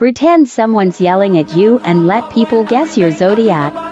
Pretend someone's yelling at you and let people guess your zodiac.